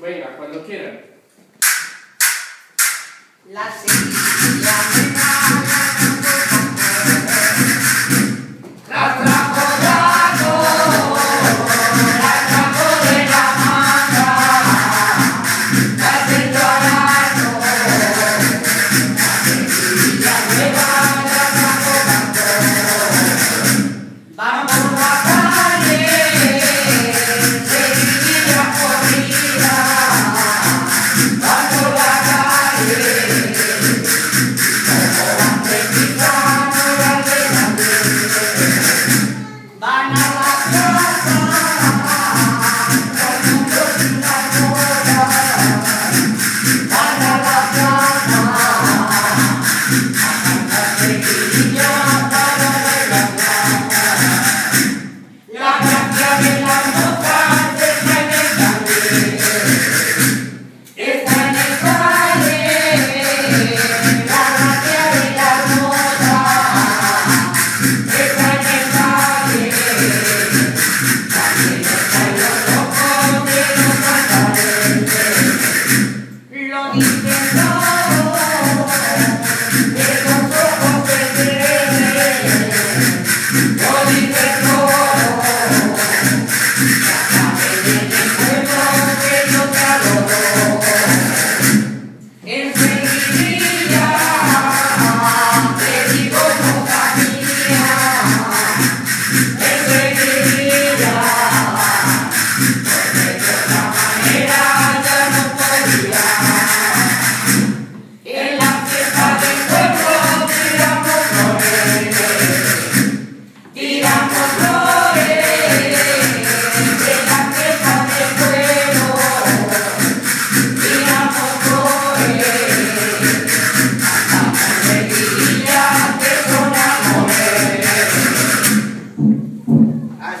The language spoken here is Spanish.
Venga, cuando quieran. La As